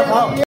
Abbas